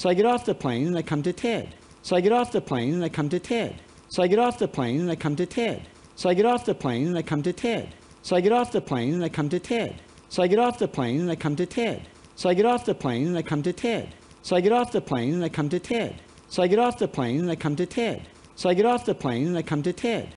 So I get off the plane and I come to TED. So I get off the plane and I come to TED. So I get off the plane and I come to TED. So I get off the plane and I come to TED. So I get off the plane and I come to TED. So I get off the plane and I come to TED. So I get off the plane and I come to TED. So I get off the plane and I come to TED. So I get off the plane and I come to TED. So I get off the plane and I come to TED.